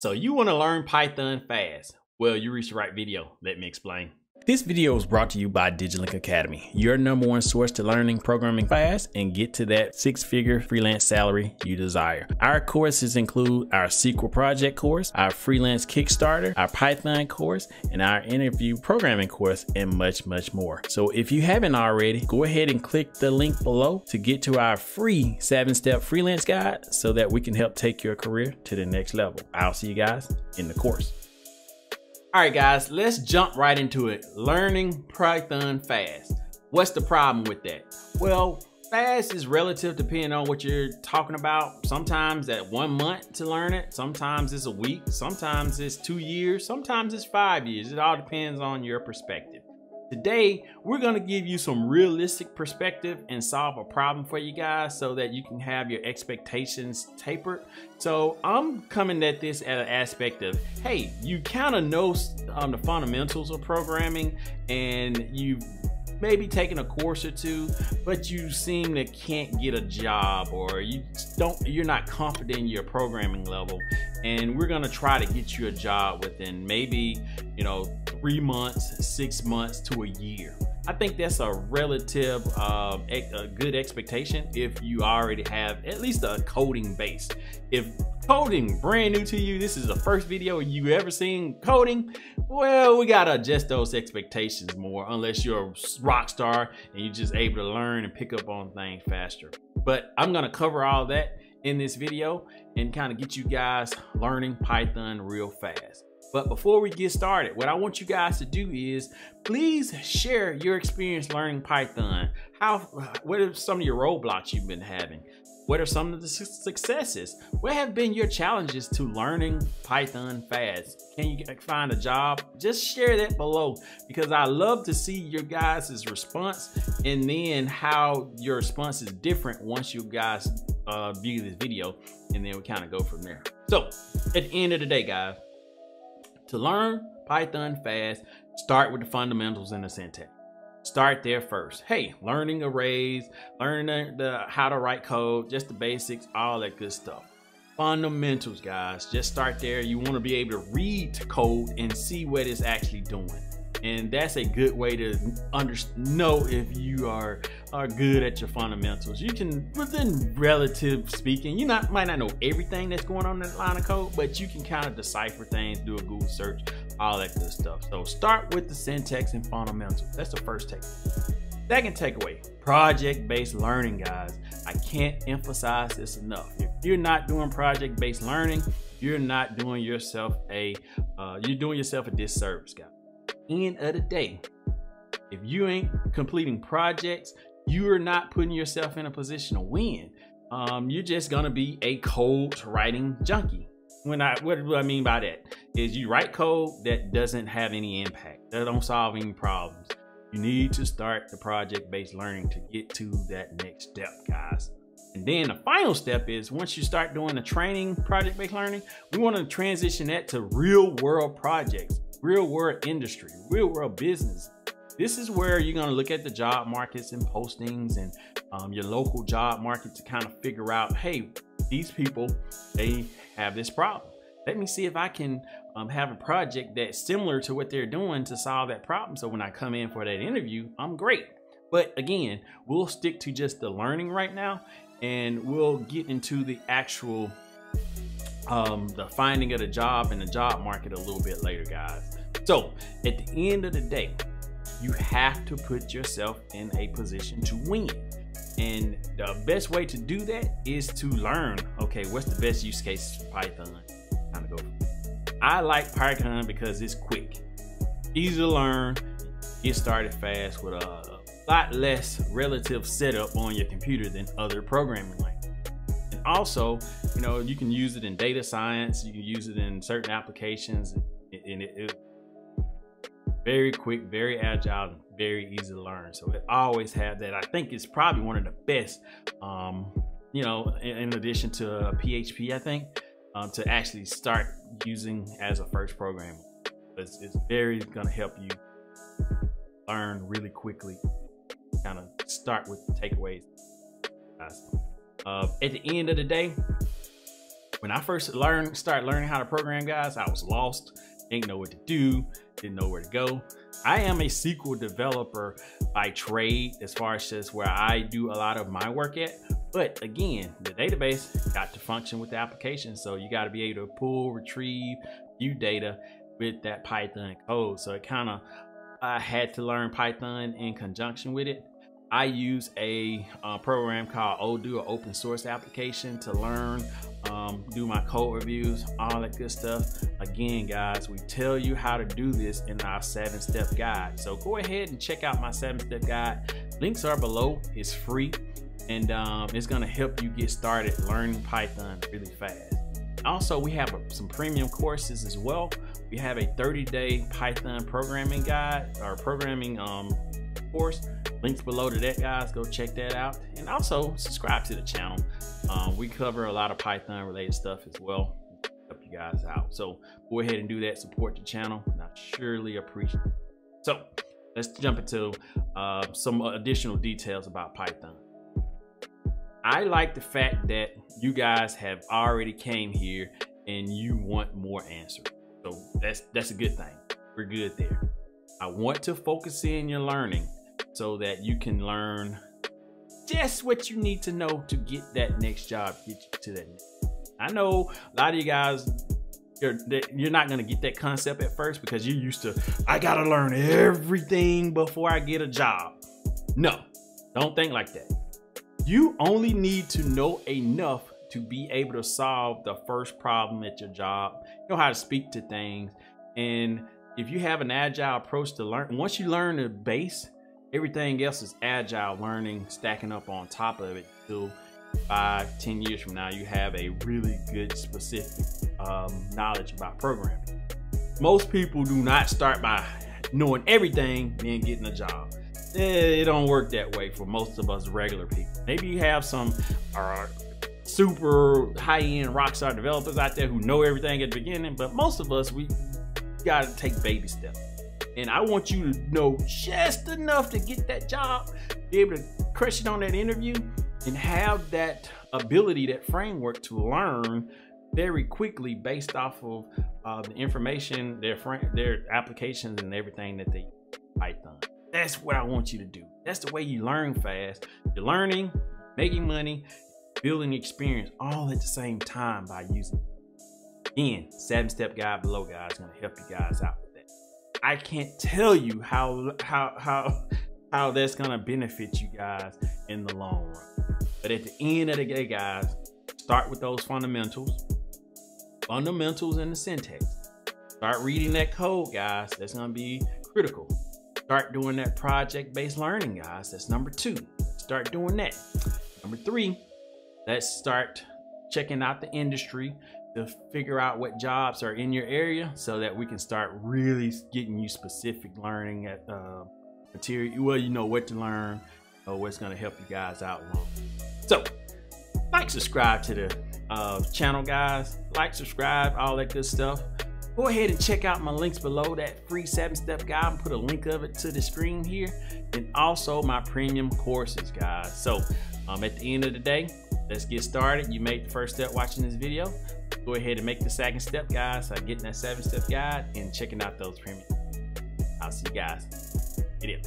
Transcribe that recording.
So you want to learn Python fast? Well, you reached the right video. Let me explain. This video is brought to you by DigiLink Academy, your number one source to learning programming fast and get to that six figure freelance salary you desire. Our courses include our SQL project course, our freelance Kickstarter, our Python course, and our interview programming course, and much, much more. So if you haven't already, go ahead and click the link below to get to our free seven step freelance guide so that we can help take your career to the next level. I'll see you guys in the course. All right, guys, let's jump right into it. Learning Python fast. What's the problem with that? Well, fast is relative depending on what you're talking about. Sometimes that one month to learn it. Sometimes it's a week. Sometimes it's two years. Sometimes it's five years. It all depends on your perspective. Today, we're going to give you some realistic perspective and solve a problem for you guys so that you can have your expectations tapered. So I'm coming at this at an aspect of, hey, you kind of know um, the fundamentals of programming and you've maybe taken a course or two, but you seem to can't get a job or you don't, you're not confident in your programming level. And we're to try to get you a job within maybe, you know, three months, six months to a year. I think that's a relative uh, a good expectation if you already have at least a coding base. If coding brand new to you, this is the first video you ever seen coding, well, we gotta adjust those expectations more unless you're a rock star and you're just able to learn and pick up on things faster. But I'm gonna cover all that in this video and kind of get you guys learning Python real fast. But before we get started, what I want you guys to do is please share your experience learning Python. How, what are some of your roadblocks you've been having? What are some of the successes? What have been your challenges to learning Python fast? Can you find a job? Just share that below because I love to see your guys' response and then how your response is different once you guys uh, view this video and then we kind of go from there. So at the end of the day, guys, to learn Python fast, start with the fundamentals and the syntax. Start there first. Hey, learning arrays, learning the, how to write code, just the basics, all that good stuff. Fundamentals, guys. Just start there. You want to be able to read code and see what it's actually doing and that's a good way to under, know if you are are good at your fundamentals. You can, within relative speaking, you not might not know everything that's going on in that line of code, but you can kind of decipher things, do a Google search, all that good stuff. So start with the syntax and fundamentals. That's the first takeaway. Second takeaway, project-based learning, guys. I can't emphasize this enough. If you're not doing project-based learning, you're not doing yourself a, uh, you're doing yourself a disservice, guys end of the day, if you ain't completing projects, you are not putting yourself in a position to win. Um, you're just gonna be a code writing junkie. When I what do I mean by that? Is you write code that doesn't have any impact, that don't solve any problems. You need to start the project-based learning to get to that next step, guys. And then the final step is once you start doing the training project-based learning, we want to transition that to real world projects real world industry, real world business. This is where you're going to look at the job markets and postings and um, your local job market to kind of figure out, hey, these people, they have this problem. Let me see if I can um, have a project that's similar to what they're doing to solve that problem. So when I come in for that interview, I'm great. But again, we'll stick to just the learning right now and we'll get into the actual um, the finding of the job and the job market a little bit later, guys. So at the end of the day, you have to put yourself in a position to win. And the best way to do that is to learn, okay, what's the best use case for Python? Go. I like Python because it's quick, easy to learn, get started fast with a lot less relative setup on your computer than other programming languages also, you know, you can use it in data science. You can use it in certain applications, and it, it very quick, very agile, very easy to learn. So it always had that. I think it's probably one of the best. Um, you know, in, in addition to uh, PHP, I think um, to actually start using as a first program. It's, it's very going to help you learn really quickly. Kind of start with the takeaways. Uh, at the end of the day, When I first learned, start learning how to program, guys, I was lost, didn't know what to do, didn't know where to go. I am a SQL developer by trade, as far as just where I do a lot of my work at. But again, the database got to function with the application. So you got to be able to pull, retrieve, view data with that Python code. So it kind of, I had to learn Python in conjunction with it. I use a uh, program called Odoo, an open source application to learn, um, do my code reviews, all that good stuff. Again, guys, we tell you how to do this in our seven step guide. So go ahead and check out my seven step guide. Links are below, it's free, and um, it's gonna help you get started learning Python really fast. Also, we have some premium courses as well. We have a 30 day Python programming guide or programming um, course. Links below to that, guys. Go check that out. And also subscribe to the channel. Um, we cover a lot of Python related stuff as well. Help you guys out. So go ahead and do that. Support the channel. I surely appreciate it. So let's jump into uh, some additional details about Python. I like the fact that you guys have already came here and you want more answers. So that's that's a good thing. We're good there. I want to focus in your learning so that you can learn just what you need to know to get that next job, get you to that next. I know a lot of you guys you're, you're not gonna get that concept at first because you're used to I gotta learn everything before I get a job. No, don't think like that. You only need to know enough to be able to solve the first problem at your job, know how to speak to things, and if you have an agile approach to learn, once you learn the base, everything else is agile learning, stacking up on top of it. Till five, ten years from now, you have a really good specific um, knowledge about programming. Most people do not start by knowing everything, then getting a job. It don't work that way for most of us regular people. Maybe you have some uh, super high-end rockstar developers out there who know everything at the beginning, but most of us, we got to take baby steps. And I want you to know just enough to get that job, be able to crush it on that interview, and have that ability, that framework to learn very quickly based off of uh, the information, their their applications, and everything that they Python. That's what I want you to do. That's the way you learn fast. You're learning, making money, building experience all at the same time by using. Again, seven step guide below, guys, gonna help you guys out. I can't tell you how how how how that's gonna benefit you guys in the long run. But at the end of the day, guys, start with those fundamentals, fundamentals and the syntax. Start reading that code, guys. That's gonna be critical. Start doing that project-based learning, guys. That's number two. Start doing that. Number three, let's start checking out the industry to figure out what jobs are in your area so that we can start really getting you specific learning at uh, material. Well, you know what to learn, or what's going to help you guys out. So, like, subscribe to the uh, channel, guys. Like, subscribe, all that good stuff go ahead and check out my links below that free seven step guide and put a link of it to the screen here and also my premium courses guys so um, at the end of the day let's get started. You made the first step watching this video. Go ahead and make the second step guys. By getting that seven step guide and checking out those premium. I'll see you guys. Get